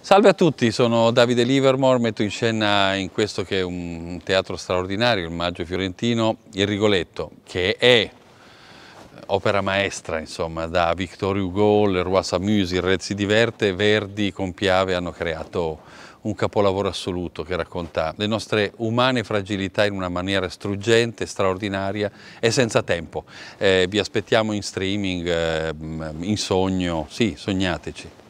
Salve a tutti, sono Davide Livermore, metto in scena in questo che è un teatro straordinario, il Maggio Fiorentino, il Rigoletto, che è eh, opera maestra, insomma, da Victor Hugo, Le Roi Samusi, il Re si diverte, Verdi con Piave hanno creato un capolavoro assoluto che racconta le nostre umane fragilità in una maniera struggente, straordinaria e senza tempo. Eh, vi aspettiamo in streaming, eh, in sogno, sì, sognateci.